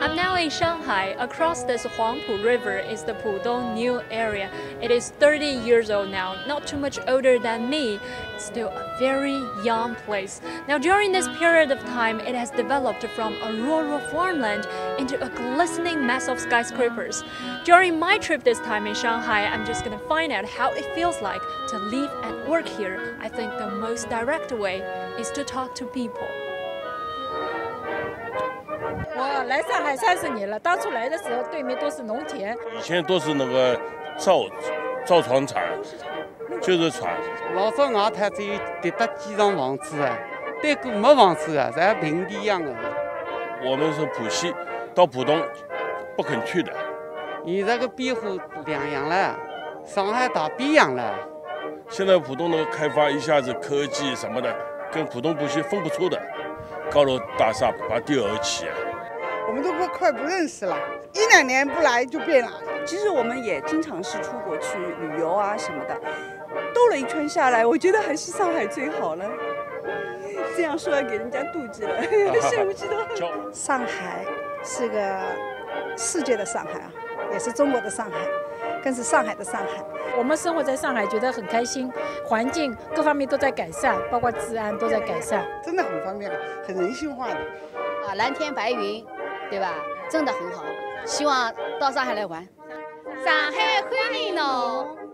I'm now in Shanghai. Across this Huangpu River is the Pudong New Area. It is 30 years old now, not too much older than me. It's still a very young place. Now, during this period of time, it has developed from a rural farmland into a glistening mass of skyscrapers. During my trip this time in Shanghai, I'm just gonna find out how it feels like to live and work here. I think the most direct way is to talk to people. 我来上海三十年了，当初来的时候对面都是农田，以前都是那个造造船厂，就是船。老早外滩只有得搭几幢房子啊，对过没房子啊，像平地一样的。我们是浦西，到浦东不肯去的。你这个变化两样了，上海大变样了。现在浦东的开发一下子科技什么的，跟浦东浦西分不出的，高楼大厦拔地而起啊。我们都快快不认识了，一两年不来就变了。其实我们也经常是出国去旅游啊什么的，兜了一圈下来，我觉得还是上海最好了。这样说要给人家妒忌了，谁不知道？上海是个世界的上海啊，也是中国的上海，更是上海的上海。我们生活在上海，觉得很开心，环境各方面都在改善，包括治安都在改善，真的很方便，很人性化的。啊，蓝天白云。对吧？真的很好，希望到上海来玩。上海欢迎侬。